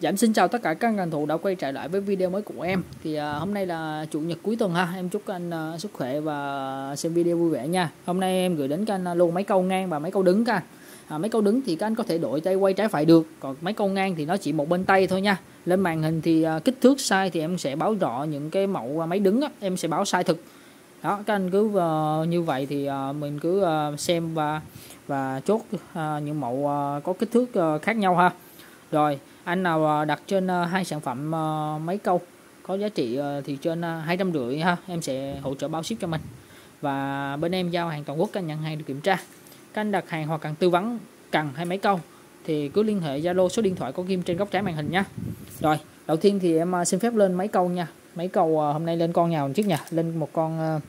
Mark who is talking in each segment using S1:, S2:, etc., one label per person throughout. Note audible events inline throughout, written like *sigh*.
S1: Dạ em xin chào tất cả các ngành thủ đã quay trở lại với video mới của em. Thì à, hôm nay là chủ nhật cuối tuần ha. Em chúc anh à, sức khỏe và xem video vui vẻ nha. Hôm nay em gửi đến các anh à, luôn mấy câu ngang và mấy câu đứng các à, Mấy câu đứng thì các anh có thể đổi tay quay trái phải được. Còn mấy câu ngang thì nó chỉ một bên tay thôi nha. Lên màn hình thì à, kích thước size thì em sẽ báo rõ những cái mẫu à, máy đứng á, Em sẽ báo size thực. Đó các anh cứ uh, như vậy thì uh, mình cứ uh, xem và và chốt uh, những mẫu uh, có kích thước uh, khác nhau ha. Rồi anh nào ờ, đặt trên ờ, hai sản phẩm ờ, mấy câu có giá trị thì trên hai trăm rưỡi ha, em sẽ hỗ trợ bao ship cho mình. Và bên em giao hàng toàn quốc anh nhận hàng được kiểm tra. Các anh đặt hàng hoặc cần tư vấn cần hay máy câu thì cứ liên hệ Zalo số điện thoại có ghim trên góc trái màn hình nha. Rồi, đầu tiên thì em xin phép lên máy câu nha. Máy câu hôm nay lên con nào trước nha. Lên một con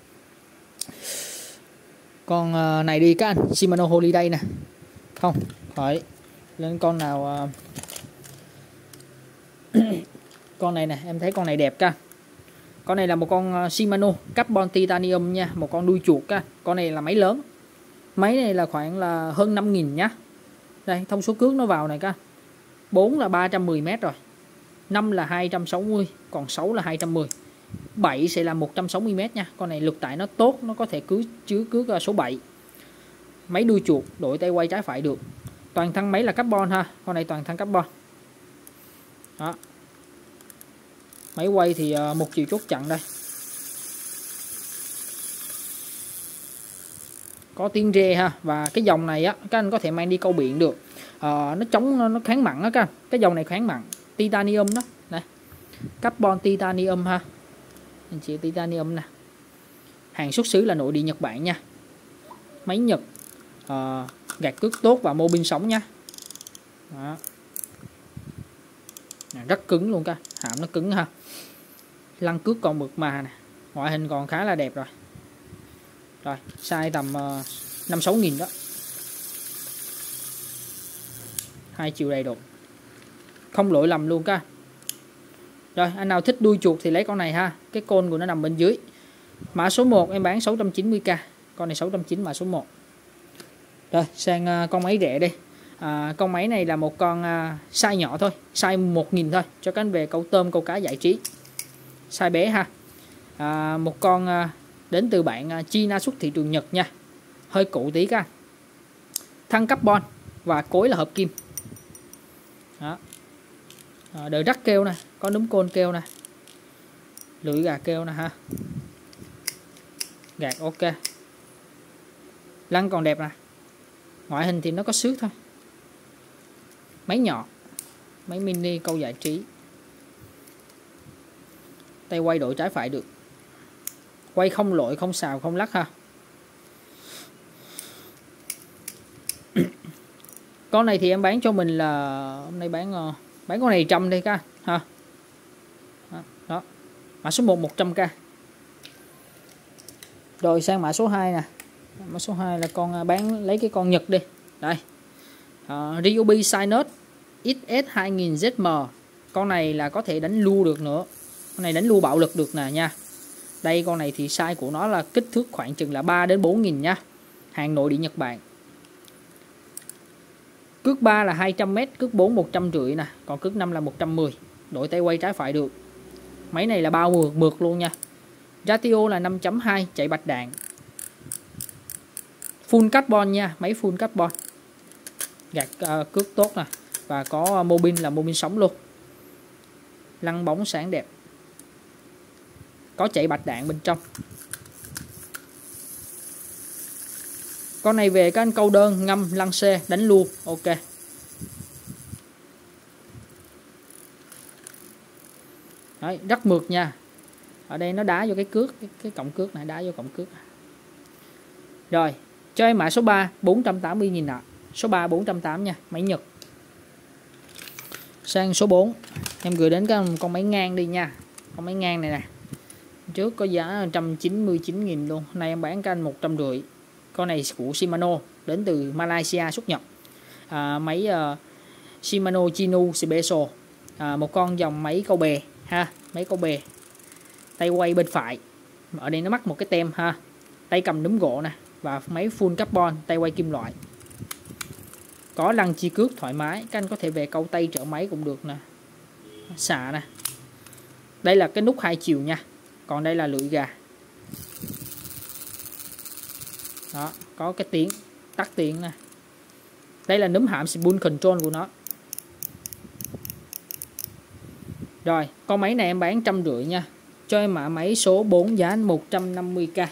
S1: con này đi các anh. Shimano Holiday nè. Không, phải. Lên con nào *clears throat* con này nè, em thấy con này đẹp ca. Con này là một con ờ, Shimano carbon titanium nha, một con đuôi chuột ca. Con này là máy lớn. Máy này là khoảng là hơn 5.000 nhá. Đây, thông số cước nó vào này ca. 4 là 310 m rồi. 5 là 260 còn 6 là 210 7 sẽ là 160 m nha. Con này lực tải nó tốt, nó có thể cứ chứa cước ờ, số 7 máy đuôi chuột, đổi tay quay trái phải được. Toàn thân máy là carbon ha. Con này toàn thân carbon. Đó máy quay thì ờ, một chiều chốt chặn đây. Có tiếng rê ha và cái dòng này á các anh có thể mang đi câu biển được. À, nó chống nó kháng mặn á các anh. Cái dòng này kháng mặn titanium đó. Này carbon titanium ha. Anh chị titanium nè. Hàng xuất xứ là nội địa Nhật Bản nha. Máy Nhật à, gạt cước tốt và mô bin sống nha. Đó. Rất cứng luôn các hạm nó cứng ha lăn cước còn mượt mà nè. Ngoại hình còn khá là đẹp rồi. Rồi, size tầm ờ, năm sáu nghìn đó. Hai chiều đầy đủ. Không lỗi lầm luôn ca rồi, anh nào thích đuôi chuột thì lấy con này ha. Cái côn của nó nằm bên dưới. Mã số 1 em bán 690k con này 690 mã số 1 rồi, sang ờ, con máy rẻ đi à, con máy này là một con à, size nhỏ thôi size 1000 thôi cho cánh về câu tôm câu cá giải trí. Size bé ha. À, một con à, đến từ bạn à, China xuất thị trường Nhật nha. Hơi cũ tí các thân carbon và cối là hợp kim. Đó. À, đời rắc keo nè có núm côn keo nè. Lưỡi gà keo nè ha. Gạt ok. Lăn còn đẹp nè. Ngoại hình thì nó có xước thôi máy nhỏ máy mini câu giải trí. Tay quay đổi trái phải được. Quay không lội không xào không lắc ha. *coughs* Con này thì em bán cho mình là hôm nay bán ờ, bán con này trăm đi ca ha. Đó mã số 1 100k rồi sang mã số 2 nè. Mã số 2 là con à, bán lấy cái con Nhật đi. Đây. Uh, Ryobi Sinus XS2000ZM con này là có thể đánh lưu được nữa. Con này đánh lưu bạo lực được nè nha. Đây con này thì size của nó là kích thước khoảng chừng là 3 đến 4 nghìn nha. Hàng nội địa Nhật Bản. Cước 3 là 200m cước 4 150 nè còn cước 5 là 110 đổi tay quay trái phải được. Máy này là bao mượt mượt luôn nha. Ratio là 5.2 chạy bạch đạn. Full carbon nha máy full carbon. Gạt uh, cước tốt nè và có ờ, mô pin là mô pin sống luôn. Lăn bóng sáng đẹp. Có chạy bạch đạn bên trong. Con này về các anh câu đơn ngâm lăn xe đánh luôn. Ok. Đấy, rất mượt nha. Ở đây nó đá vô cái cước cái, cái cổng cước này đá vô cổng cước. Rồi cho em mã số 3 480.000 ạ. À. số 3 480 nha máy Nhật sang số 4 em gửi đến cái con máy ngang đi nha. Con máy ngang này nè. Trước có giá 199.000 luôn. Nay em bán canh 150 con này của Shimano đến từ Malaysia xuất nhập à, máy uh, Shimano Chinu Special. À, một con dòng máy câu bè ha. Máy câu bè. Tay quay bên phải. Ở đây nó mắc một cái tem ha. Tay cầm núm gỗ nè. Và máy full carbon tay quay kim loại có lăng chi cước thoải mái, các anh có thể về câu tay trợ máy cũng được nè. Xả nè. Đây là cái nút hai chiều nha. Còn đây là lưỡi gà. Đó, có cái tiếng, tắt tiếng nè. Đây là núm hãm spool control của nó. Rồi, con máy này em bán trăm rưỡi nha. Cho em mã máy số 4 giá 150k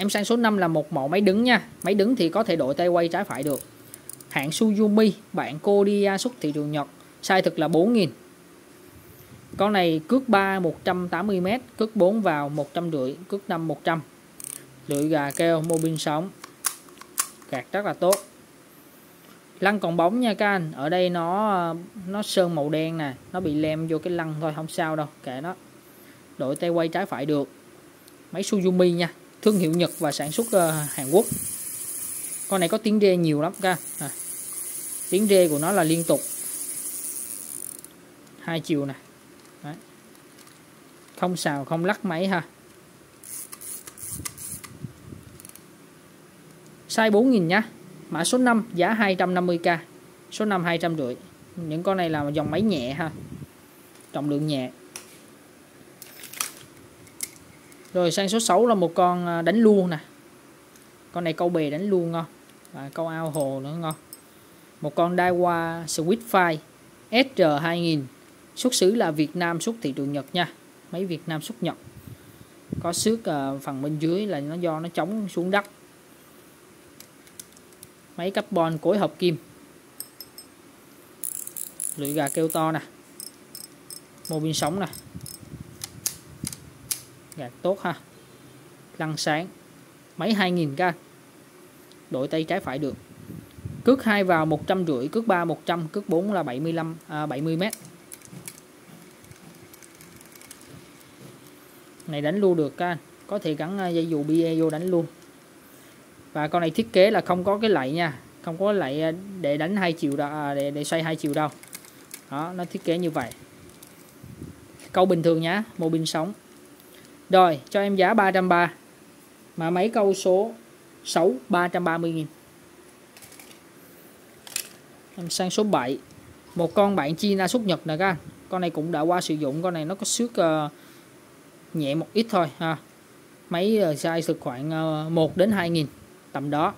S1: em sang số 5 là một mẫu máy đứng nha. Máy đứng thì có thể đổi tay quay trái phải được. Hãng Suzumi bạn cô đi à, xuất thị trường Nhật. Size thực là 4.000 con này cước 3 180m cước 4 vào 150 cước 5 100 lưỡi gà keo mô bin sống gạt rất là tốt. Lăn còn bóng nha các anh. Ở đây nó à, nó sơn màu đen nè. Nó bị lem vô cái lăn thôi, không sao đâu, kệ nó. Đổi tay quay trái phải được. Máy Suzumi nha thương hiệu Nhật và sản xuất uh, Hàn Quốc. Con này có tiếng rê nhiều lắm ca. À. tiếng rê của nó là liên tục. Hai chiều nè. Đấy. không xào không lắc máy ha. Size 4.000 nhá. Mã số 5 giá 250k số 5 250 những con này là dòng máy nhẹ ha. Trọng lượng nhẹ. Rồi sang số 6 là một con à, đánh luôn nè. Con này câu bè đánh luôn ngon. Và câu ao hồ nữa ngon. Một con Daiwa Switchfire SR2000 xuất xứ là Việt Nam xuất thị trường Nhật nha. Máy Việt Nam xuất Nhật. Có xước à, phần bên dưới là nó do nó chống xuống đất. Máy carbon cối hợp kim. Lưỡi gà kêu to nè. Mô pin sống nè dạ tốt ha. Lăn sáng. Máy 2000k đổi tay trái phải được. Cước 2 vào 150 cước 3 100 cước 4 là 75 à, 70 m này đánh luôn được các có thể gắn à, dây dù bia vô đánh luôn. Và con này thiết kế là không có cái lạy nha. Không có lạy à, để đánh hai chiều đâu à, để để xoay hai chiều đâu. Đó nó thiết kế như vậy. Câu bình thường nhá mô pin sống rồi cho em giá 330 mà máy câu số 6 330 nghìn. Em sang số 7 một con bạn China xuất Nhật nè các anh. Con này cũng đã qua sử dụng con này nó có xước uh, nhẹ một ít thôi ha. Máy uh, size được khoảng ờ, uh, 1 đến 2 nghìn tầm đó.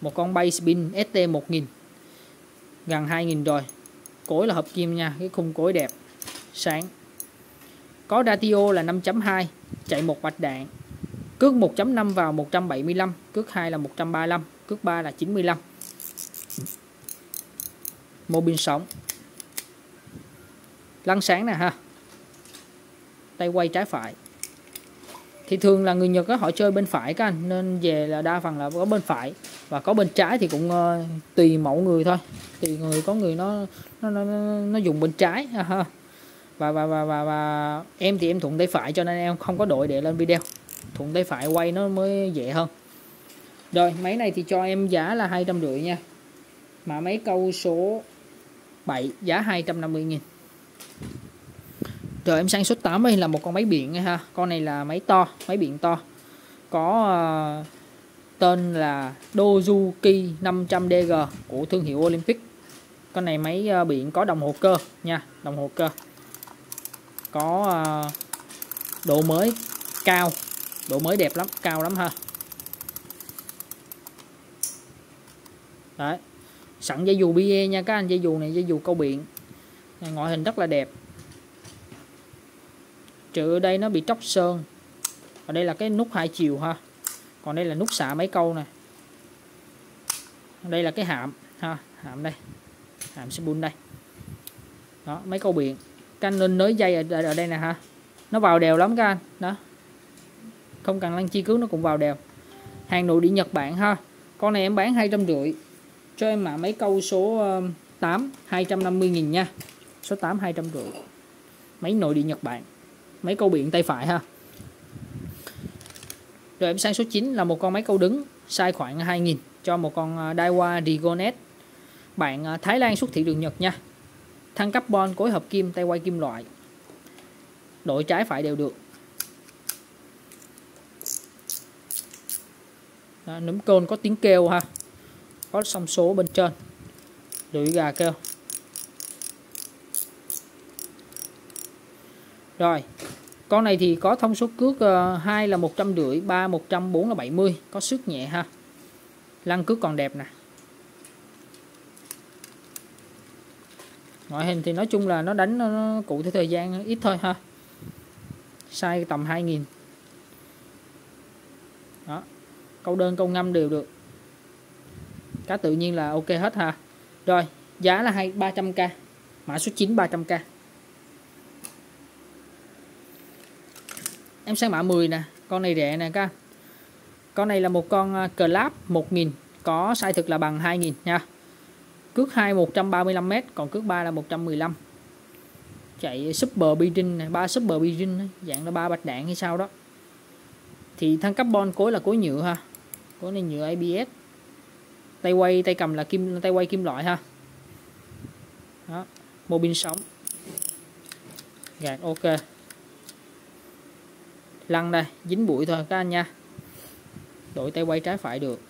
S1: Một con bay spin ST 1000 gần 2000 rồi. Cối là hợp kim nha cái khung cối đẹp sáng. Có ratio là 5.2 chạy một bạch đạn. Cước 1.5 vào 175 cước 2 là 135 cước 3 là 95 mô pin sống lăn sáng nè ha. Tay quay trái phải. Thì thường là người Nhật á, họ chơi bên phải các anh nên về là đa phần là có bên phải. Và có bên trái thì cũng uh, tùy mẫu người thôi. Tùy người có người nó nó nó, nó dùng bên trái ha và và và và, và em thì em thuận tay phải cho nên em không có đội để lên video. Thuận tay phải quay nó mới dễ hơn. Rồi máy này thì cho em giá là hai trăm rưỡi nha. Mà máy câu số 7 giá 250 nghìn. Rồi em sang số 8 đây là một con máy biển ha. Con này là máy to máy biển to. Có uh, tên là Dozuki 500DG của thương hiệu Olympic. Con này máy uh, biển có đồng hồ cơ nha đồng hồ cơ có ờ, độ mới cao. Độ mới đẹp lắm, cao lắm ha. Đấy. Sẵn dây dù bie nha các anh, dây dù này, dây dù câu biển ngoại hình rất là đẹp. Trừ ở đây nó bị tróc sơn. Ở đây là cái nút hai chiều ha. Còn đây là nút xả mấy câu này đây là cái hạm ha, hạm đây. Hạm spoon đây. Đó, mấy câu biển các anh nên nới dây ở, ở đây nè hả? Nó vào đều lắm các anh. Đó. Không cần lăn chi cứu nó cũng vào đều. Hàng nội địa Nhật Bản ha. Con này em bán hai trăm rưỡi. Cho em mã mấy câu số 8 250 nghìn nha. Số 8 250 máy nội địa Nhật Bản. Máy câu biển tay phải ha. Rồi em sang số 9 là một con máy câu đứng size khoảng 2000 cho một con ờ, Daiwa Rigonet. Bạn ờ, Thái Lan xuất thị trường Nhật nha thăng carbon cối hợp kim tay quay kim loại. Đội trái phải đều được. Đó, núm côn có tiếng kêu ha. Có song số bên trên. Lưỡi gà kêu. Rồi con này thì có thông số cước ờ, uh, 2 là 150 3 100 4 là 70 có sức nhẹ ha. Lăn cước còn đẹp nè. Ngoại hình thì nói chung là nó đánh nó, nó cụ thể thời gian ít thôi ha. Size tầm 2000 đó câu đơn câu ngâm đều được. Cá tự nhiên là ok hết ha. Rồi giá là hai 300k mã số 9 300k em sang mã 10 nè con này rẻ nè các con này là một con à, club 1000 có size thực là bằng 2000 nha cước 2 135m còn cước 3 là 115 chạy super beijing này, ba super beijing dạng là ba bạch đạn hay sao đó. Thì thân carbon cối là cối nhựa ha, cối này nhựa ABS tay quay, tay cầm là kim, tay quay kim loại ha. Đó, mô pin sống gạt, ok. Lăn đây, dính bụi thôi các anh nha. Đổi tay quay trái phải được.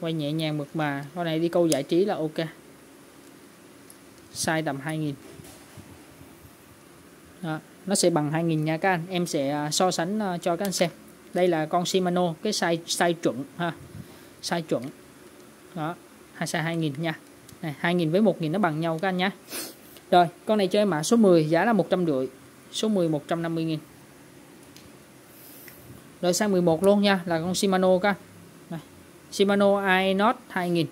S1: Quay nhẹ nhàng mượt mà. Con này đi câu giải trí là ok. Size tầm 2000 đó, nó sẽ bằng 2000 nha các anh. Em sẽ à, so sánh à, cho các anh xem. Đây là con Shimano cái size size chuẩn ha. Size chuẩn. Đó hai size 2000 nha. Này 2000 với 1000 nó bằng nhau các anh nhé rồi con này chơi mã số 10 giá là 150 số 10 150 nghìn. Rồi sang 11 luôn nha là con Shimano các anh. Shimano iNot 2000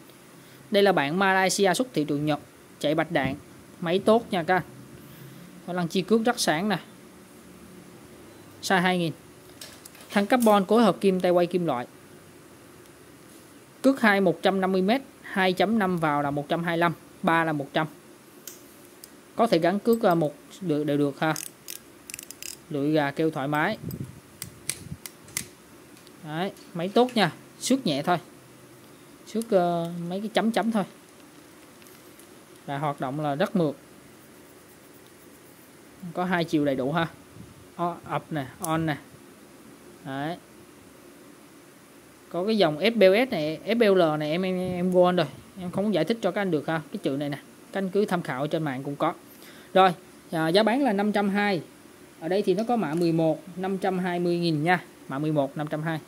S1: đây là bản Malaysia xuất thị trường Nhật chạy bạch đạn máy tốt nha các anh. Lăng chi cước rất sáng nè. Size 2000 thân carbon cối hợp kim tay quay kim loại. Cước 2 150m 2.5 vào là 125 3 là 100 có thể gắn cước à, một được đều được ha. Lưỡi gà kêu thoải mái. Đấy, máy tốt nha xước nhẹ thôi. Xước uh, mấy cái chấm chấm thôi. Và hoạt động là rất mượt. Có hai chiều đầy đủ ha. Up nè on nè. Đấy. có cái dòng FBS này FBL này em em em quên rồi. Em không giải thích cho các anh được ha. Cái chữ này nè các anh cứ tham khảo trên mạng cũng có. Rồi à, giá bán là 520 ở đây thì nó có mã 11 520.000 nha. Mã 11 520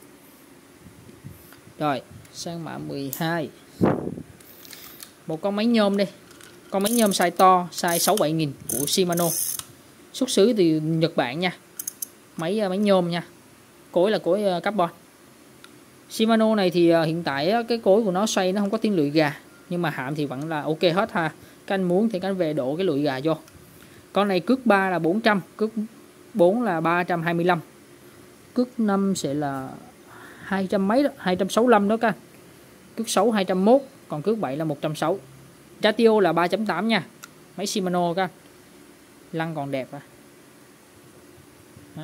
S1: rồi, sang mã 12 một con máy nhôm đi. Con máy nhôm size to, size 67 nghìn của Shimano. Xuất xứ từ Nhật Bản nha. Máy ờ, máy nhôm nha. Cối là cối ờ, carbon. Shimano này thì ờ, hiện tại cái cối của nó xoay nó không có tiếng lưỡi gà. Nhưng mà hạm thì vẫn là ok hết ha. Các anh muốn thì các anh về đổ cái lưỡi gà vô. Con này cước 3 là 400 cước 4 là 325 cước 5 sẽ là 200 mấy đó 265 đó các cước 6 201 còn cước 7 là 160 ratio là 3.8 nha máy Shimano các lăng còn đẹp à. Đó.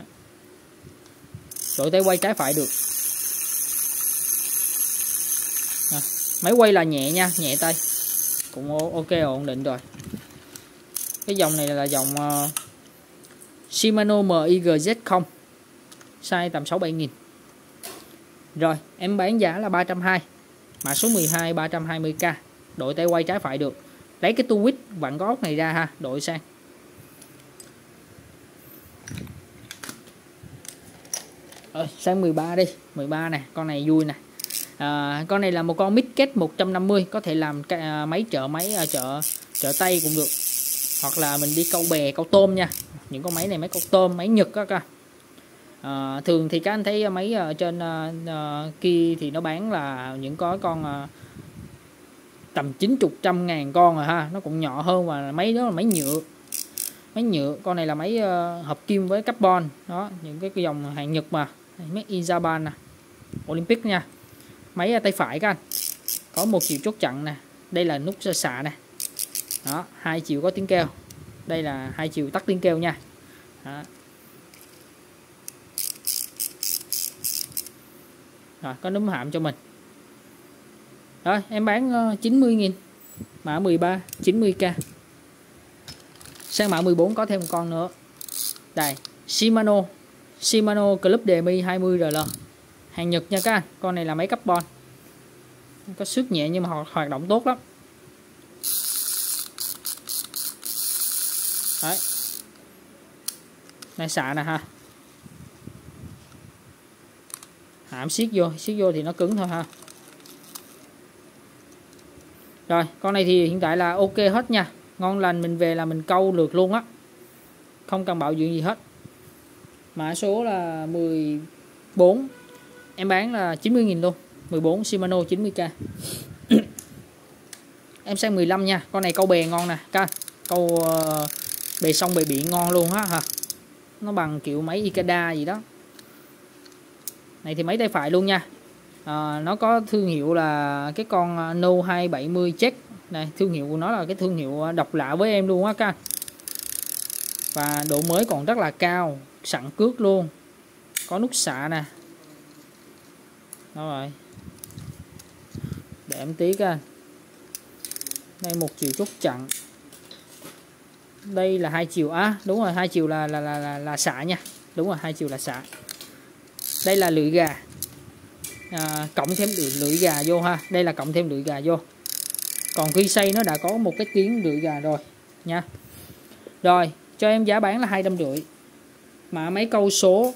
S1: đổi tay quay trái phải được. À, máy quay là nhẹ nha nhẹ tay. Cũng ok ổn định rồi. Cái dòng này là dòng uh, Shimano MIGZ0 size tầm 6 7 nghìn rồi em bán giá là 320 mã số 12 320k đội tay quay trái phải được. Lấy cái tu quýt vặn có này ra ha đội sang. Rồi sang 13 đi. 13 nè con này vui nè. À, con này là một con Midcat 150 có thể làm à, máy chợ máy à, chợ chợ tay cũng được. Hoặc là mình đi câu bè câu tôm nha. Những con máy này máy câu tôm máy nhật các à, thường thì các anh thấy ờ, mấy ở trên uh, kia thì nó bán là những có con uh, tầm 90 trăm ngàn con rồi ha. Nó cũng nhỏ hơn và mấy đó là máy nhựa. Máy nhựa con này là máy uh, hợp kim với carbon. Đó những cái, cái dòng hàng Nhật mà. Máy in Japan nè Olympic nha. Máy tay phải các anh. Có một chiều chốt chặn nè. Đây là nút xạ nè. Đó hai chiều có tiếng kêu. Đây là hai chiều tắt tiếng kêu nha. Đó. Rồi, có núm hạm cho mình. Rồi, em bán ờ, 90.000 mã 13 90k sang mã 14 có thêm một con nữa. Đây, Shimano. Shimano Club Demi 20RL hàng Nhật nha các anh, con này là máy carbon. Có sức nhẹ nhưng mà hoạt động tốt lắm. Đấy. Này, xạ nè ha. Hãm siết vô siết vô thì nó cứng thôi ha. Rồi, con này thì hiện tại là ok hết nha. Ngon lành, mình về là mình câu lượt luôn á. Không cần bảo dưỡng gì hết. Mã số là 14 em bán là 90.000 luôn. 14 Shimano 90k *coughs* em sang 15 nha. Con này câu bè ngon nè. Ca, câu ờ, bè sông bè biển ngon luôn á hả nó bằng kiểu máy Ikeda gì đó này thì máy tay phải luôn nha. À, nó có thương hiệu là cái con No 270 check này thương hiệu của nó là cái thương hiệu ờ, độc lạ với em luôn á ca và độ mới còn rất là cao sẵn cước luôn. Có nút xạ nè. Đó rồi. Để em tí coi đây một chiều chốt chặn. Đây là hai chiều á à, đúng rồi hai chiều là là là là, là xạ nha. Đúng rồi hai chiều là xạ đây là lưỡi gà. À, cộng thêm lưỡi, lưỡi gà vô ha. Đây là cộng thêm lưỡi gà vô. Còn khi xây nó đã có một cái tiếng lưỡi gà rồi nha. Rồi cho em giá bán là hai trăm rưỡi. Mã máy câu số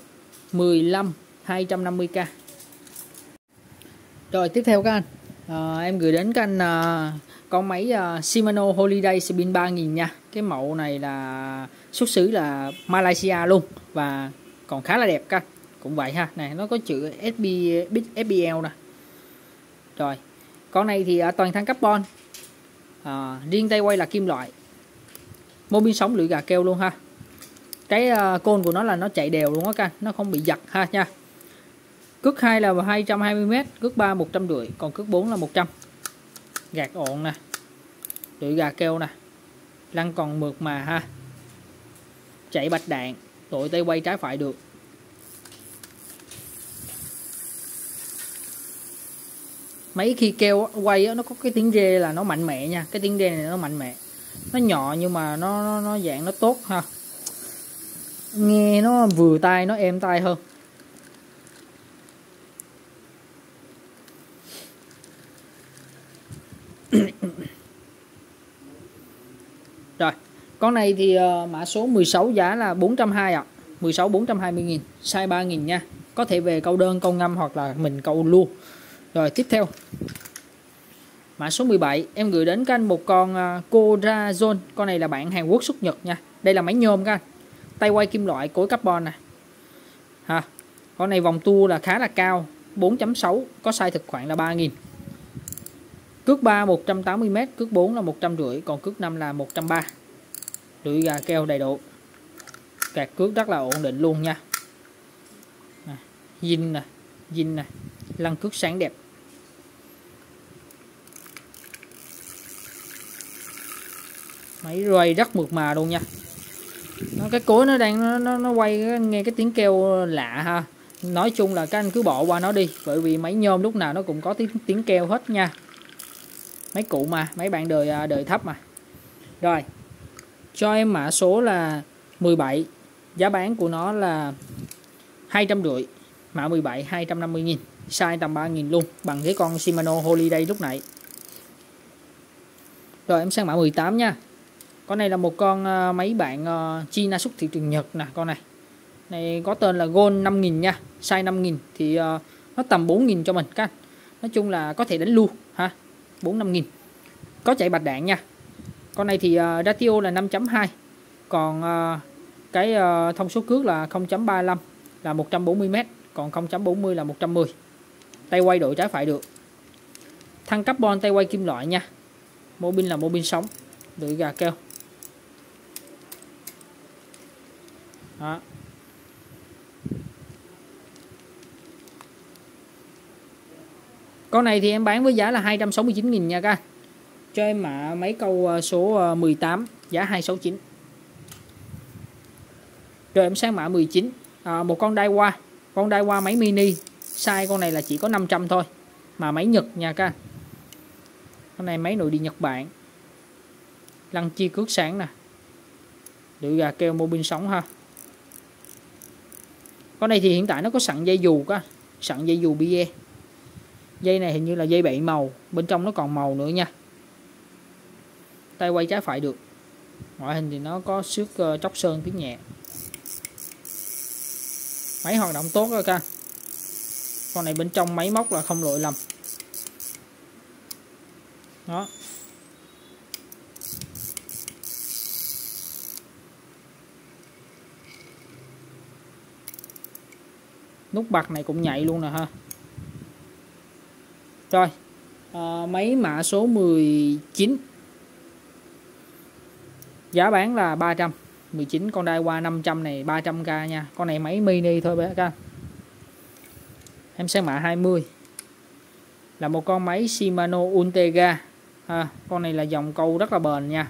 S1: 15 250k rồi tiếp theo các anh. À, em gửi đến các anh à, con máy uh, Shimano Holiday Spin 3000 nha. Cái mẫu này là xuất xứ là Malaysia luôn và còn khá là đẹp các cũng vậy ha. Này nó có chữ SB SBL nè. Rồi con này thì à, toàn thân carbon. À, riêng tay quay là kim loại. Mô pin sóng lưỡi gà keo luôn ha. Cái uh, côn của nó là nó chạy đều luôn á các nó không bị giật ha nha. Cước 2 là 220m cước 3 150 còn cước 4 là 100 gạt ổn nè. Lưỡi gà keo nè. Lăn còn mượt mà ha. Chạy bạch đạn đội tay quay trái phải được. Máy khi kêu quay nó có cái tiếng rê là nó mạnh mẽ nha cái tiếng rê này nó mạnh mẽ nó nhỏ nhưng mà nó nó, nó dạng nó tốt ha nghe nó vừa tai nó êm tai hơn *coughs* Rồi, con này thì uh, mã số 16 giá là 420 ạ. À. 16 420 nghìn, size 3 nghìn nha. Có thể về câu đơn, câu ngâm hoặc là mình câu luôn. Rồi tiếp theo. Mã số 17 em gửi đến các anh một con à, uh, Zone. Con này là bạn Hàn Quốc xuất Nhật nha. Đây là máy nhôm các anh. Tay quay kim loại cối carbon nè. Ha. Con này vòng tua là khá là cao, 4.6, có size thực khoảng là 3 nghìn Cước 3 180m, cước 4 là 150, còn cước 5 là 130. Lưỡi gà keo đầy đủ. Cạc cước rất là ổn định luôn nha. Nè, zin nè, zin nè, lăn cước sáng đẹp. Máy ray rất mượt mà luôn nha. Nó cái cối nó đang nó nó, nó quay nghe cái tiếng kêu lạ ha. Nói chung là các anh cứ bỏ qua nó đi, bởi vì máy nhôm lúc nào nó cũng có tiếng tiếng kêu hết nha máy cũ mà mấy bạn đời à, đời thấp mà rồi cho em mã số là 17 giá bán của nó là 250 mã 17 250 nghìn size tầm 3 nghìn luôn bằng cái con Shimano Holiday lúc nãy rồi em sang mã 18 nha con này là một con ờ, máy bạn ờ, China xuất thị trường Nhật nè, con này. Này, có tên là Gold 5000 nha size 5000 thì ờ, nó tầm 4000 cho mình các nói chung là có thể đánh luôn, ha 4 5000 có chạy bạch đạn nha. Con này thì ratio là 5.2 còn cái thông số cước là 0.35 là 140m còn 0.40 là 110 tay quay đổi trái phải được. Thăng carbon tay quay kim loại nha. Mô pin là mô pin sóng, lưỡi gà keo đó. Con này thì em bán với giá là 269.000 nha các Cho em mã mấy câu ờ, số ờ, 18 giá 269 Rồi em sang mã 19 à, Một con Daiwa Con Daiwa máy mini. Size con này là chỉ có 500 thôi Mà máy Nhật nha các Con này máy nội địa Nhật Bản. Lăng chi cước sáng nè. Lưỡi gà keo mô pin sống ha. Con này thì hiện tại nó có sẵn dây dù có à. sẵn dây dù bia. Dây này hình như là dây bảy màu. Bên trong nó còn màu nữa nha. Tay quay trái phải được. Ngoại hình thì nó có xước uh, chóc sơn tiếng nhẹ. Máy hoạt động tốt rồi ca. Con này bên trong máy móc là không lỗi lầm. Đó. Nút bật này cũng nhạy luôn nè ha. Rồi à, máy mã số 19 giá bán là 300 19 con đai qua 500 này 300k nha. Con này máy mini thôi bé các em sang mã 20 là một con máy Shimano Ultegra ha, con này là dòng câu rất là bền nha.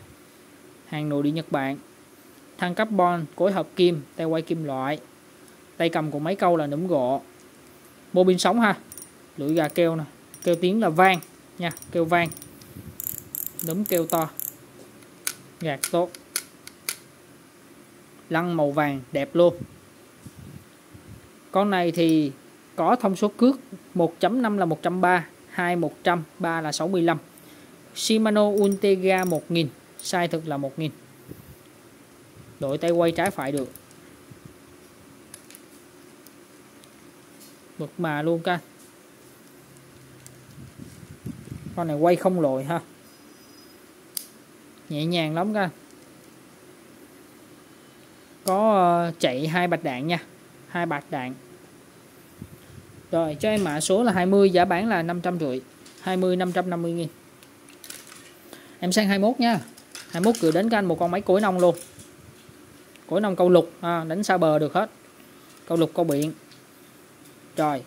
S1: Hàng nội địa Nhật Bản. Thân carbon cối hợp kim tay quay kim loại tay cầm của máy câu là nấm gỗ mô pin sống ha. Lưỡi gà kêu nè. Kêu tiếng là vang nha. Kêu vang. Nấm kêu to. Gạt tốt. Lăn màu vàng, đẹp luôn. Con này thì có thông số cước 1.5 là 130 2 100 3 là 65 Shimano Ultegra 1000 size thực là 1000 đổi tay quay trái phải được. Mực mà luôn ca. Con này quay không lồi ha. Nhẹ nhàng lắm ca. Có ờ, chạy hai bạch đạn nha. Hai bạch đạn. Rồi cho em mã số là 20 giá bán là 550 20 550 nghìn. Em sang 21 nha. 21 gửi đến canh một con máy cối nông luôn. Cối nông câu lục à, đánh xa bờ được hết. Câu lục câu biển rồi.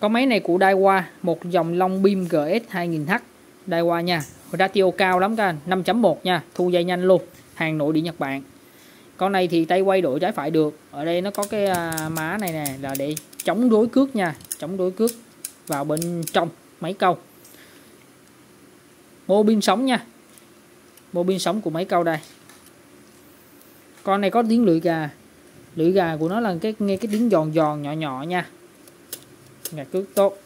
S1: Con máy này của Daiwa, một dòng long beam GS 2000H Daiwa nha, ratio cao lắm các anh 5.1 nha, thu dây nhanh luôn, hàng nội địa Nhật Bản. Con này thì tay quay đổi trái phải được, ở đây nó có cái à, má này nè, là để chống đối cước nha, chống đối cước vào bên trong máy câu. Mô pin sống nha, mô pin sống của máy câu đây. Con này có tiếng lưỡi gà lưỡi gà của nó là cái, nghe cái tiếng giòn giòn nhỏ nhỏ nha. Ngạt cước tốt.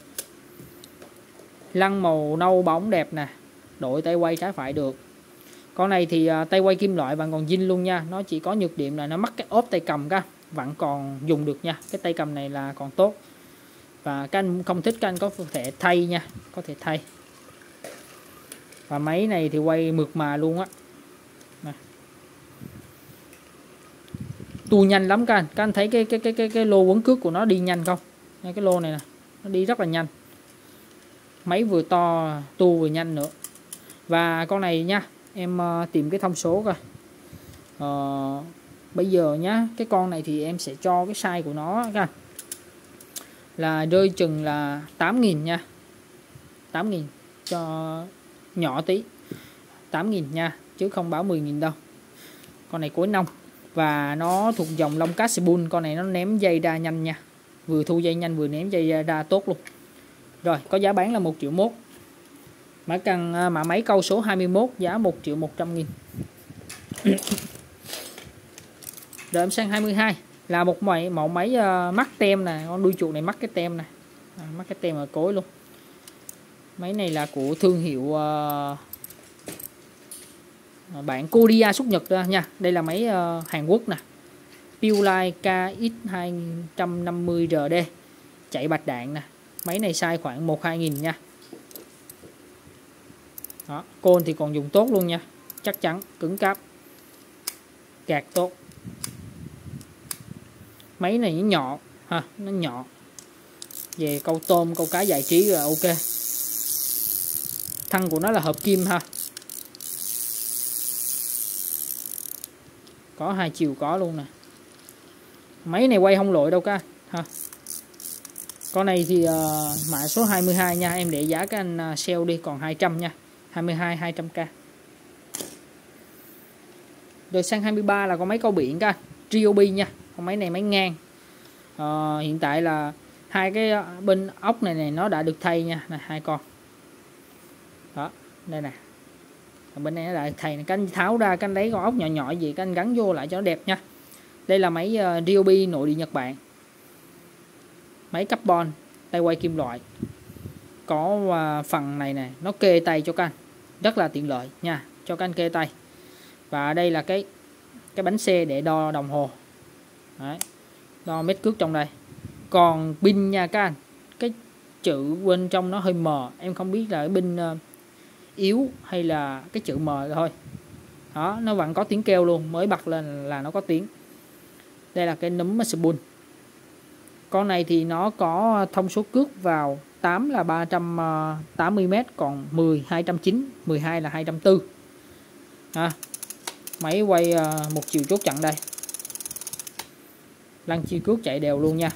S1: Lăn màu nâu bóng đẹp nè. Đổi tay quay trái phải được. Con này thì à, tay quay kim loại bạn còn zin luôn nha. Nó chỉ có nhược điểm là nó mắc cái ốp tay cầm ra vẫn còn dùng được nha. Cái tay cầm này là còn tốt. Và các anh không thích các anh có thể thay nha, có thể thay. Và máy này thì quay mượt mà luôn á. Tù nhanh lắm các anh. Các anh thấy cái cái cái cái cái lô quấn cước của nó đi nhanh không? Ngay cái lô này nè nó đi rất là nhanh. Máy vừa to tu vừa nhanh nữa. Và con này nha em uh, tìm cái thông số coi. Uh, bây giờ nhá cái con này thì em sẽ cho cái size của nó các anh. Là rơi chừng là 8.000 nha. 8.000 cho nhỏ tí. 8.000 nha chứ không báo 10.000 đâu. Con này cuối nông và nó thuộc dòng lông Casibun con này nó ném dây ra nhanh nha. Vừa thu dây nhanh vừa ném dây ra tốt luôn. Rồi có giá bán là 1 triệu mốt. Mã cần à, mã máy câu số 21 giá 1 triệu 100 nghìn. *coughs* Rồi em sang 22 là một máy mẫu máy à, uh, mắc tem nè. Con đuôi chuột này mắc cái tem nè. À, mắc cái tem ở cối luôn. Máy này là của thương hiệu uh, Ờ, bạn Korea xuất Nhật ra nha. Đây là máy uh, Hàn Quốc nè. Pewline KX250RD chạy bạch đạn nè. Máy này size khoảng 1-2 nghìn nha. Đó côn thì còn dùng tốt luôn nha. Chắc chắn cứng cáp. Gạt tốt. Máy này nó nhỏ ha nó nhỏ. Về câu tôm câu cá giải trí là ok. Thân của nó là hợp kim ha. Có hai chiều có luôn nè. Máy này quay không lỗi đâu ca ha. Con này thì uh, mã số 22 nha em để giá các anh uh, sale đi còn 200 nha. 22 200k rồi sang 23 là con máy câu biển ca Ryobi nha. Con máy này máy ngang. Uh, hiện tại là hai cái bên ốc này này nó đã được thay nha này hai con. Đó đây nè bên này lại thầy này canh tháo ra canh lấy con ốc nhỏ nhỏ gì canh gắn vô lại cho nó đẹp nha. Đây là máy uh, ờ, Ryobi nội địa Nhật Bản. Máy carbon tay quay kim loại. Có uh, phần này này nó kê tay cho các anh rất là tiện lợi nha cho các anh kê tay. Và đây là cái cái bánh xe để đo đồng hồ. Đấy. đo mét cước trong đây. Còn pin nha các anh cái chữ bên trong nó hơi mờ em không biết là cái pin uh, yếu hay là cái chữ mờ thôi. Đó nó vẫn có tiếng kêu luôn mới bật lên là nó có tiếng. Đây là cái nấm spoon con này thì nó có thông số cước vào 8 là 380m ờ, còn 10 209 12 là 204 à, máy quay ờ, một chiều chốt chặn đây. Lăn chi cước chạy đều luôn nha.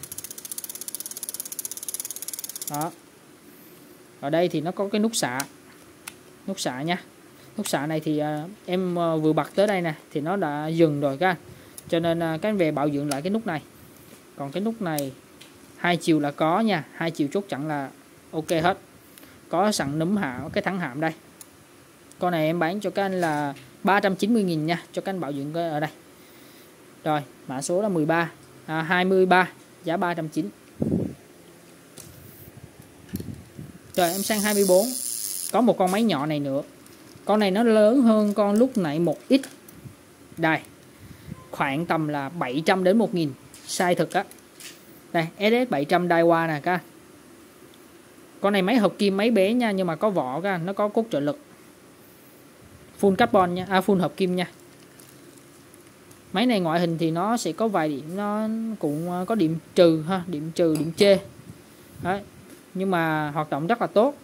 S1: Đó. Ở đây thì nó có cái nút xạ nút xạ nha. Nút xạ này thì uh, em uh, vừa bật tới đây nè thì nó đã dừng rồi các cho nên à, uh, cái về bảo dưỡng lại cái nút này. Còn cái nút này hai chiều là có nha hai chiều chốt chặn là ok hết. Có sẵn núm hạ cái thắng hạm đây. Con này em bán cho các anh là 390.000 nha cho các anh bảo dưỡng ở đây. Rồi mã số là 13 à, 23 giá 390 rồi em sang 24 có một con máy nhỏ này nữa. Con này nó lớn hơn con lúc nãy một ít. Đây, khoảng tầm là 700 đến 1000 size thực á. Đây SS 700 Daiwa nè, các con này máy hợp kim máy bé nha, nhưng mà có vỏ, các nó có cốt trợ lực. Full carbon nha. À full hợp kim nha. Máy này ngoại hình thì nó sẽ có vài điểm, nó cũng ờ, có điểm trừ ha, điểm trừ, điểm chê. Đấy. nhưng mà hoạt động rất là tốt.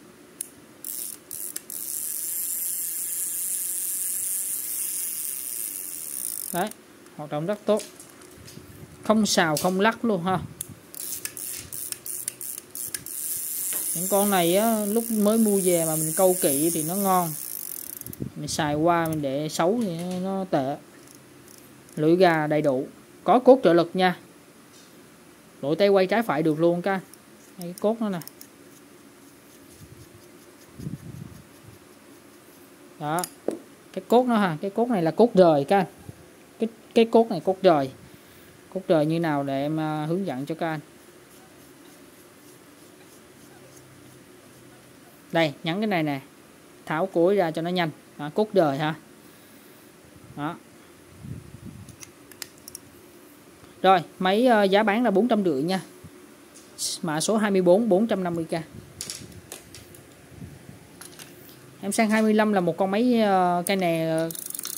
S1: Đấy hoạt động rất tốt. Không xào không lắc luôn ha. Những con này á, lúc mới mua về mà mình câu kỹ thì nó ngon. Mình xài qua mình để xấu thì nó tệ. Lưỡi gà đầy đủ. Có cốt trợ lực nha. Lội tay quay trái phải được luôn ca cái cốt nó nè. Đó. Cái cốt nó ha cái cốt này là cốt rời ca cái cốt này cốt rời. Cốt rời như nào để em hướng dẫn cho các anh? Đây nhấn cái này nè. Tháo cối ra cho nó nhanh. Đó, cốt rời ha. Đó. Rồi máy ờ, giá bán là 450 nha. Mã số 24 450k em sang 25 là một con máy ờ, cây này ờ,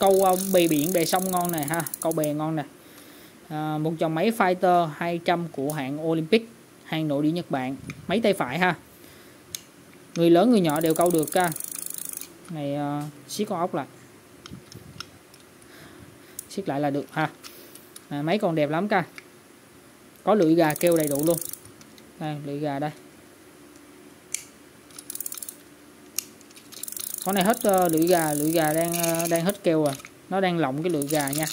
S1: câu ờ, bì bề biển bề sông ngon này ha câu bè ngon nè à, ờ, một dòng máy Fighter 200 của hãng Olympic hàng nội địa Nhật Bản máy tay phải ha. Người lớn người nhỏ đều câu được ca này uh, siết con ốc lại. Siết lại là được ha. À, máy còn đẹp lắm ca. Có lưỡi gà kêu đầy đủ luôn. Đây lưỡi gà đây. Con này hết uh, lưỡi gà lưỡi gà đang uh, đang hết keo rồi. Nó đang lỏng cái lưỡi gà nha.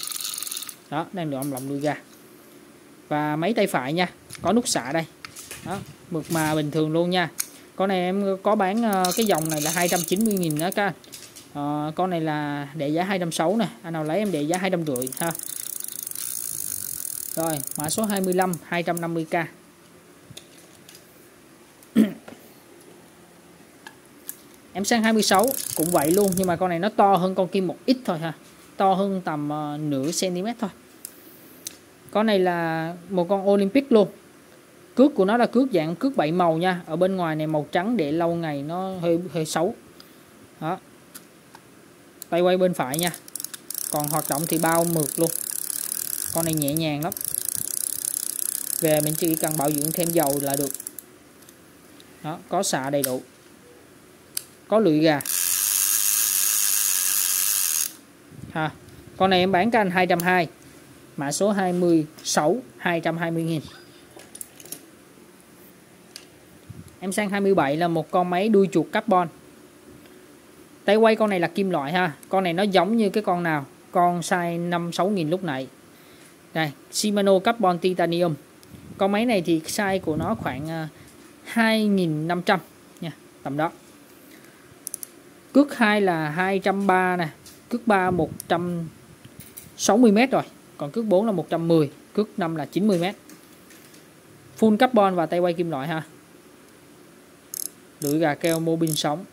S1: Đó đang lỏng lỏng lưỡi gà. Và máy tay phải nha có nút xạ đây. Đó mực mà bình thường luôn nha. Con này em có bán uh, cái dòng này là 290.000 đó các uh, con này là để giá 260 nè. Anh nào lấy em để giá 250 ha. Rồi mã số 25 250k em sang 26 cũng vậy luôn. Nhưng mà con này nó to hơn con kim một ít thôi ha. To hơn tầm uh, nửa cm thôi. Con này là một con Olympic luôn. Cước của nó là cước dạng cước bảy màu nha. Ở bên ngoài này màu trắng để lâu ngày nó hơi hơi xấu. Đó. Tay quay bên phải nha. Còn hoạt động thì bao mượt luôn. Con này nhẹ nhàng lắm. Về mình chỉ cần bảo dưỡng thêm dầu là được. Đó có xạ đầy đủ có lưỡi gà. Ha, con này em bán cho anh 220 mã số 26 220 nghìn. Em sang 27 là một con máy đuôi chuột carbon. Tay quay con này là kim loại ha. Con này nó giống như cái con nào? Con size 5 6 nghìn lúc nãy. Đây, Shimano carbon titanium. Con máy này thì size của nó khoảng à, 2.500 nha, tầm đó cước 2 là 230 nè, cước 3 160m rồi, còn cước 4 là 110 cước 5 là 90m full carbon và tay quay kim loại ha. Lưỡi gà keo mô bin sống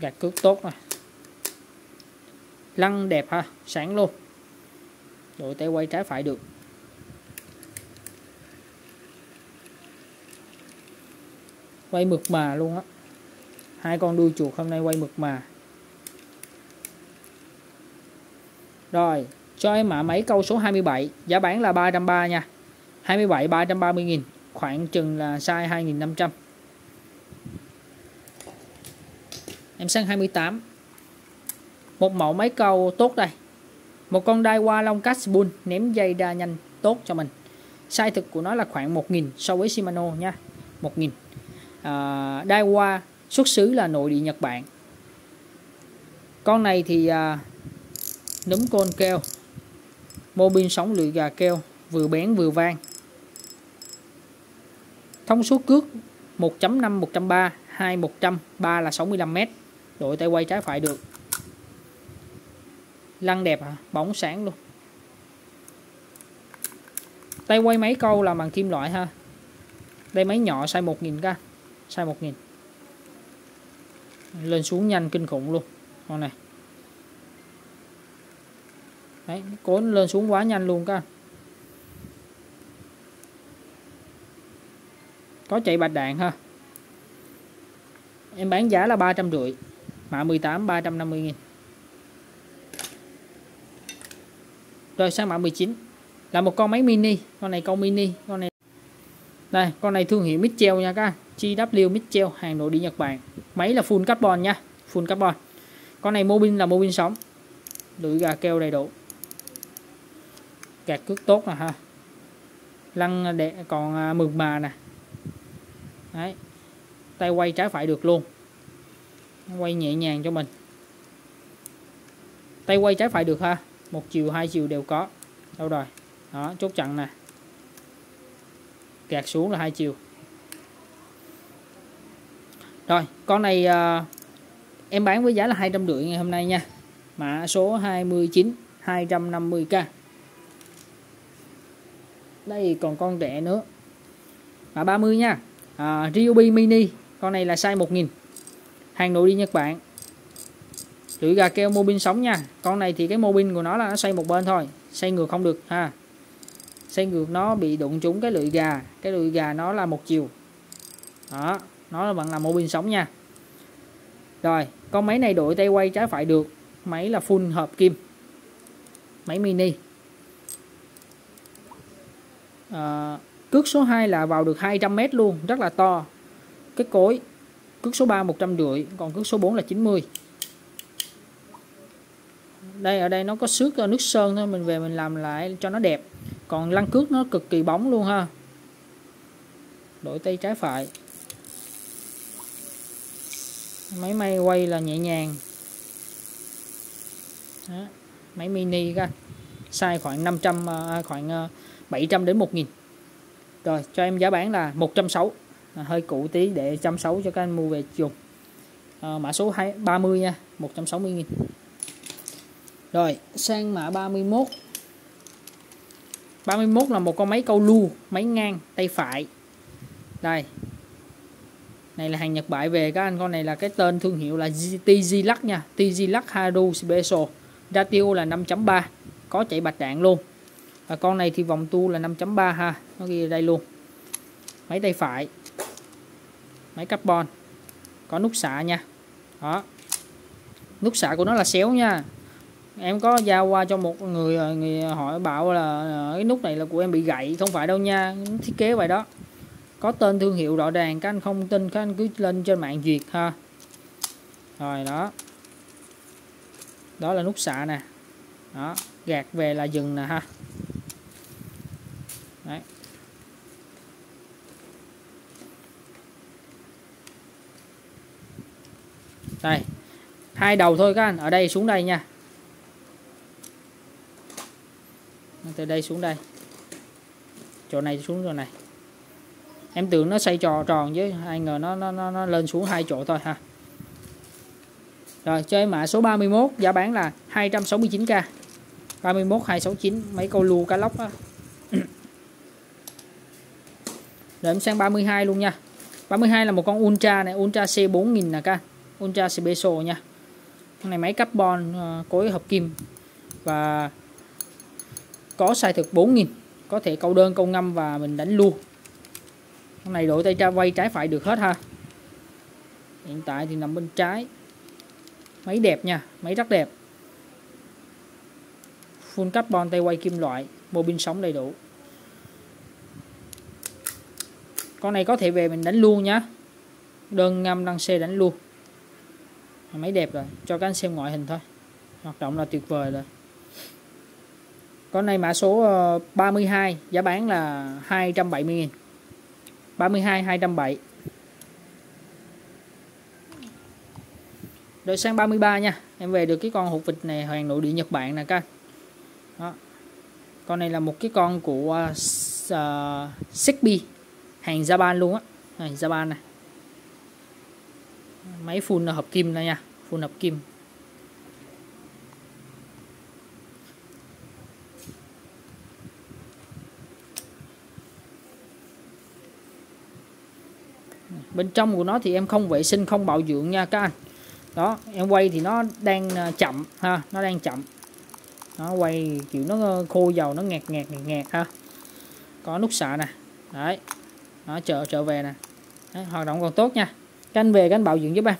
S1: gạt cước tốt nè. Lăn đẹp ha, sáng luôn. Đội tay quay trái phải được. Quay mực mà luôn á hai con đuôi chuột hôm nay quay mực mà. Rồi cho em mã máy câu số 27 giá bán là 330 nha. 27 330 nghìn. Khoảng chừng là size 2500 em sang 28 một mẫu máy câu tốt đây. Một con đai qua long Casbull ném dây đa nhanh tốt cho mình. Size thực của nó là khoảng 1000 so với Shimano nha. 1000 à, đai qua xuất xứ là nội địa Nhật Bản. Con này thì à, núm côn keo. Mô bin sóng lưỡi gà keo vừa bén vừa vang. Thông số cước 1.5 103 2 100 3 là 65m đội tay quay trái phải được. Lăn đẹp à bóng sáng luôn. Tay quay máy câu là bằng kim loại ha. Đây máy nhỏ size 1000 ca size 1000 lên xuống nhanh kinh khủng luôn. Con này. Đấy, cố lên xuống quá nhanh luôn các có chạy bạch đạn ha. Em bán giá là ba trăm rưỡi. Mã 18 350 nghìn. Rồi sang mã 19 là một con máy mini. Con này con mini con này. Đây con này thương hiệu Mitchell nha các GW Mitchell hàng nội đi Nhật Bản. Máy là full carbon nha, full carbon. Con này mô bin là mô bin sống lưỡi gà keo đầy đủ. Kẹt cước tốt nè ha. Lăn để còn à, mượt mà nè. Đấy. Tay quay trái phải được luôn. Quay nhẹ nhàng cho mình. Tay quay trái phải được ha. Một chiều, hai chiều đều có. Đâu rồi? Đó, chốt chặn nè. Gạt xuống là hai chiều rồi con này uh, em bán với giá là hai trăm rưỡi ngày hôm nay nha. Mã số 29 250k đây còn con rẻ nữa. Mã 30 nha. À, Ryobi Mini. Con này là size 1000 hàng nội đi Nhật Bản. Lưỡi gà keo mô bin sống nha. Con này thì cái mô bin của nó là nó xoay một bên thôi. Xoay ngược không được ha. Xoay ngược nó bị đụng trúng cái lưỡi gà. Cái lưỡi gà nó là một chiều. Đó nó là vẫn là mô bin sống nha. Rồi con máy này đổi tay quay trái phải được. Máy là full hợp kim. Máy mini. À, cước số 2 là vào được 200m luôn rất là to. Cái cối cước số 3 150 còn cước số 4 là 90 đây ở đây nó có xước ờ, nước sơn thôi mình về mình làm lại cho nó đẹp. Còn lăn cước nó cực kỳ bóng luôn ha. Đổi tay trái phải máy may quay là nhẹ nhàng. Đó. máy mini các size khoảng 500 à, khoảng à, 700 đến 1000 rồi cho em giá bán là 160 à, hơi cũ tí để chăm sóc cho các anh mua về dùng. À, mã số 2, 30 nha 160 nghìn. Rồi sang mã 31 31 là một con máy câu lưu máy ngang tay phải. Đây này là hàng Nhật bại về các anh. Con này là cái tên thương hiệu là TG Lux nha. TG Lux Haru Special. Ratio là 5.3 có chạy bạch đạn luôn. Và con này thì vòng tu là 5.3 ha. Nó ghi ở đây luôn. Máy tay phải. Máy carbon. Có nút xạ nha. Đó. Nút xạ của nó là xéo nha. Em có giao qua cho một người, người hỏi bảo là ờ, cái nút này là của em bị gãy. Không phải đâu nha. Thiết kế vậy đó có tên thương hiệu rõ ràng, các anh không tin, các anh cứ lên trên mạng duyệt ha. Rồi, đó. Đó là nút xạ nè. Đó, gạt về là dừng nè ha. Đấy. Đây, hai đầu thôi các anh, ở đây xuống đây nha. Từ đây xuống đây. Chỗ này xuống chỗ này em tưởng nó xoay tròn tròn chứ ai ngờ nó nó nó, nó lên xuống hai chỗ thôi ha. Rồi chơi mã số 31 giá bán là 269k 31 269 mấy câu lu cá lóc á. Rồi em sang 32 luôn nha. 32 là một con Ultra này Ultra C4000 nè ca. Ultra Special nha. Con này máy carbon ờ, cối hợp kim. Và có sai thực 4000 có thể câu đơn câu ngâm và mình đánh luôn con này đổi tay tra quay trái phải được hết ha. Hiện tại thì nằm bên trái. Máy đẹp nha, máy rất đẹp. Full carbon tay quay kim loại mô pin sống đầy đủ. Con này có thể về mình đánh luôn nhá. Đơn ngâm đăng xe đánh luôn. Máy đẹp rồi, cho các anh xem ngoại hình thôi. Hoạt động là tuyệt vời rồi. Con này mã số ờ, 32 giá bán là 270 000 32 207 Rồi sang 33 nha. Em về được cái con hột vịt này hoàng nội địa Nhật Bản nè các Đó. Con này là một cái con của uh, uh, Hàng Japan luôn á. Hàng Japan này Máy full hợp kim đây nha. Full hợp kim. Bên trong của nó thì em không vệ sinh không bảo dưỡng nha các anh. Đó em quay thì nó đang à, chậm ha nó đang chậm. Nó quay kiểu nó ờ, khô dầu nó ngạt ngạt ngạt ngạt ha. Có nút xạ nè đấy. Nó trở trở về nè. Đấy, hoạt động còn tốt nha. Canh về canh bảo dưỡng giúp em.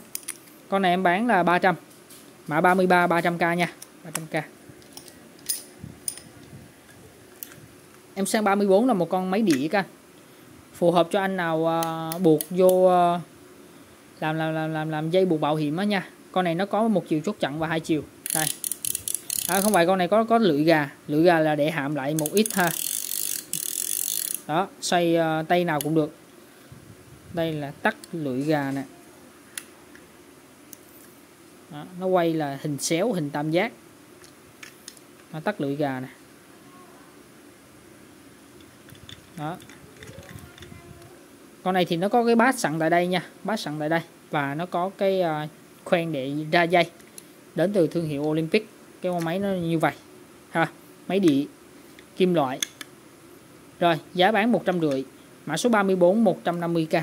S1: Con này em bán là 300 mã 33 300k nha 300k em sang 34 là một con máy đĩa ca phù hợp cho anh nào à, buộc vô à, làm làm làm làm làm dây buộc bảo hiểm á nha. Con này nó có một chiều chốt chặn và hai chiều. Đây. À, không phải con này có có lưỡi gà. Lưỡi gà là để hạm lại một ít ha. Đó xoay uh, tay nào cũng được. Đây là tắt lưỡi gà nè. Đó, nó quay là hình xéo hình tam giác. Nó tắt lưỡi gà nè. Đó con này thì nó có cái bát sẵn tại đây nha bát sẵn tại đây. Và nó có cái uh, khoen để ra dây đến từ thương hiệu Olympic. Cái con máy nó như vậy. Ha máy điện kim loại. Rồi giá bán 150 mã số 34 150k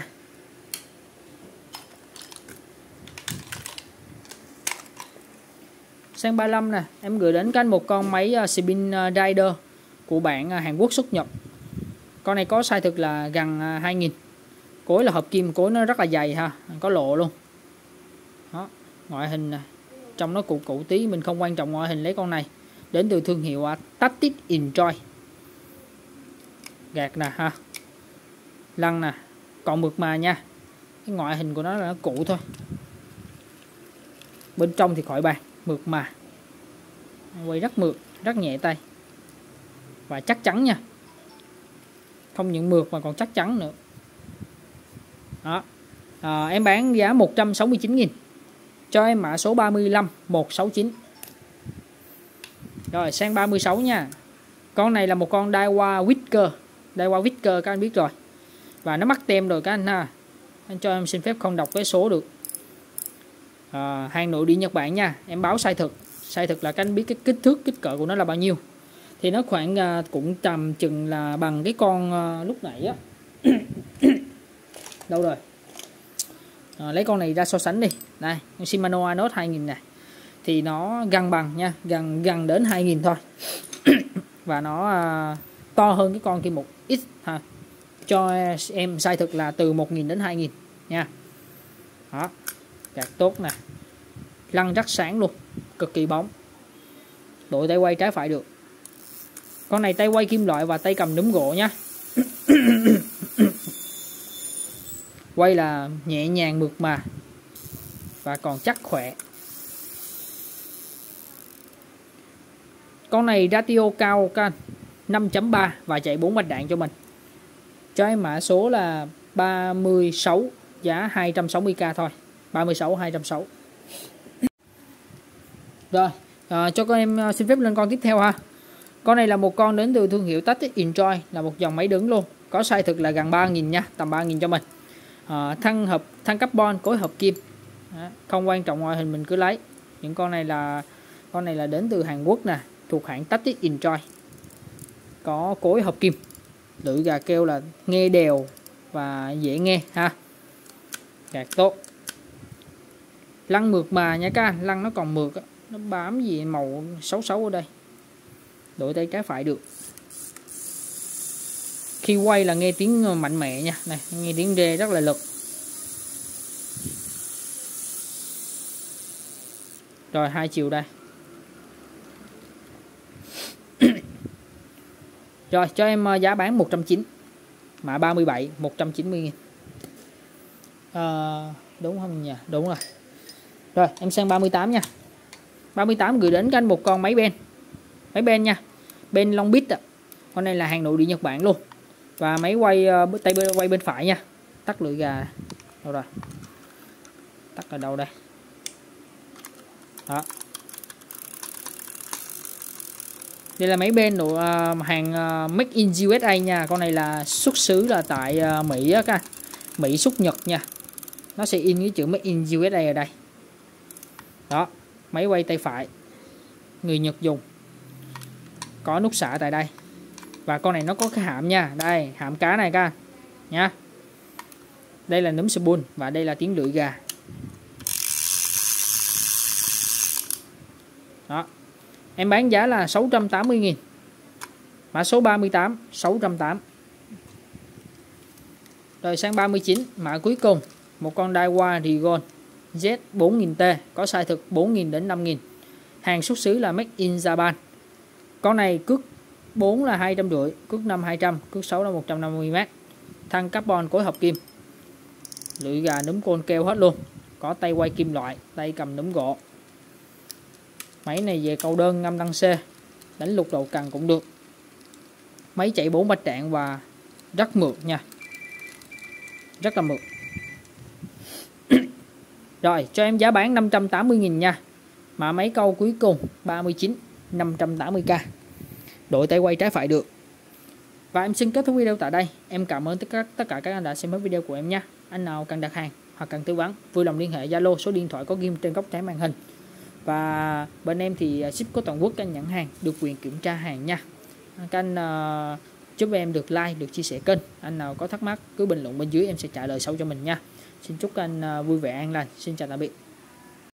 S1: sang 35 nè em gửi đến canh một con máy ờ, Spin ờ, Rider của bạn Hàn Quốc xuất nhập. Con này có size thực là gần uh, 2000 cối là hợp kim, cối nó rất là dày ha, có lộ luôn. Đó, ngoại hình này trong nó cũ cũ tí, mình không quan trọng ngoại hình lấy con này. Đến từ thương hiệu à, Tactic Enjoy. Gạt nè, ha. Lăn nè, còn mượt mà nha. Cái ngoại hình của nó là nó cũ thôi. Bên trong thì khỏi bàn, mượt mà. Quay rất mượt, rất nhẹ tay. Và chắc chắn nha. Không những mượt mà còn chắc chắn nữa đó. À, em bán giá 169 nghìn. Cho em mã số 35 169 rồi sang 36 nha. Con này là một con Daiwa Whisker. Daiwa Whisker các anh biết rồi. Và nó mắc tem rồi các anh ha. Anh cho em xin phép không đọc cái số được. À, hàng nội địa Nhật Bản nha. Em báo sai thực sai thực là các anh biết cái kích thước kích cỡ của nó là bao nhiêu. Thì nó khoảng à, cũng tầm chừng là bằng cái con à, lúc nãy á đâu rồi? À, lấy con này ra so sánh đi. Này Shimano Anos 2000 này. Thì nó gần bằng nha gần gần đến 2000 thôi. *coughs* Và nó à, to hơn cái con kia một ít ha. Cho em sai thực là từ 1000 đến 2000 nha. Đó. Gạt tốt nè. Lăn rất sáng luôn. Cực kỳ bóng. Đội tay quay trái phải được. Con này tay quay kim loại và tay cầm núm gỗ nha. *coughs* *coughs* quay là nhẹ nhàng mượt mà và còn chắc khỏe. Con này ratio cao các 5.3 và chạy 4 bạch đạn cho mình. Cho em mã số là 36 giá 260k thôi. 36 260 rồi à, cho các em à, xin phép lên con tiếp theo ha. Con này là một con đến từ thương hiệu Tactic Enjoy là một dòng máy đứng luôn. Có size thực là gần 3.000 nha tầm 3.000 cho mình. Ờ, à, thân hợp thân carbon cối hợp kim. Đó, không quan trọng ngoại hình mình cứ lấy. Những con này là con này là đến từ Hàn Quốc nè thuộc hãng Tactic Enjoy. Có cối hợp kim. Lưỡi gà kêu là nghe đều và và dễ nghe ha. Gạt tốt. Lăn mượt mà nha các anh lăn nó còn mượt nó bám gì màu xấu xấu ở đây. Đổi tay trái phải được khi quay là nghe tiếng ờ, mạnh mẽ nha. Này nghe tiếng rê rất là lực. Rồi hai chiều đây. *coughs* Rồi cho em ờ, giá bán 190 mã 37 190 nghìn. À, đúng không nhỉ? Đúng rồi. Rồi em sang 38 nha. 38 gửi đến canh một con máy ben. Máy ben nha. Bên Long Beach ạ. Con này là hàng nội địa Nhật Bản luôn và máy quay ờ, tay quay bên phải nha. Tắt lưỡi gà. Đâu rồi? Tắt ở đâu đây? Đó. Đây là máy bên của ờ, hàng ờ, Make in USA nha. Con này là xuất xứ là tại Mỹ á các Mỹ xuất Nhật nha. Nó sẽ in cái chữ Make in USA ở đây. Đó. Máy quay tay phải. Người Nhật dùng. Có nút xả tại đây và con này nó có cái hạm nha. Đây hạm cá này ca nha đây là núm spoon và đây là tiếng lưỡi gà. Đó. Em bán giá là 680.000 mã số 38 608 rồi sang 39 mã cuối cùng. Một con Daiwa Rigon Z 4000T có size thực 4000 đến 5000 hàng xuất xứ là Made in Japan. Con này cước 4 là 250 cước 5 200 cước 6 là 150 m. Thăng carbon cối hợp kim. Lưỡi gà núm côn keo hết luôn. Có tay quay kim loại, tay cầm núm gỗ. Máy này về câu đơn ngâm đăng C, đánh lục đầu cần cũng được. Máy chạy 4 bạch trạng và rất mượt nha. Rất là mượt. *coughs* Rồi, cho em giá bán 580.000 nha. Mã máy câu cuối cùng 39 580k đổi tay quay trái phải được. Và em xin kết thúc video tại đây. Em cảm ơn tất cả tất cả các anh đã xem hết video của em nha. Anh nào cần đặt hàng hoặc cần tư vấn vui lòng liên hệ Zalo số điện thoại có ghim trên góc trái màn hình. Và bên em thì à, ship có toàn quốc anh nhận hàng được quyền kiểm tra hàng nha. Các anh uh, chúc em được like được chia sẻ kênh. Anh nào có thắc mắc cứ bình luận bên dưới em sẽ trả lời sau cho mình nha. Xin chúc anh uh, vui vẻ an lành. Xin chào tạm biệt.